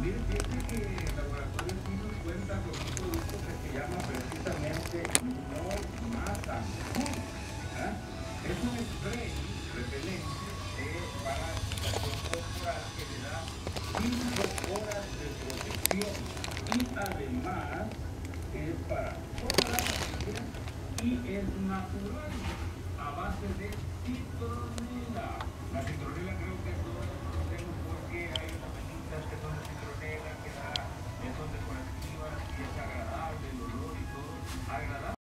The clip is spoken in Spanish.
Mire, fíjate que el laboratorio Sinos cuenta con un producto que se llama precisamente No Mata. Es un spray repelente eh, para situación corporal que le da 5 horas de protección y además es para toda la familia y es natural a base de. La citronela agradable.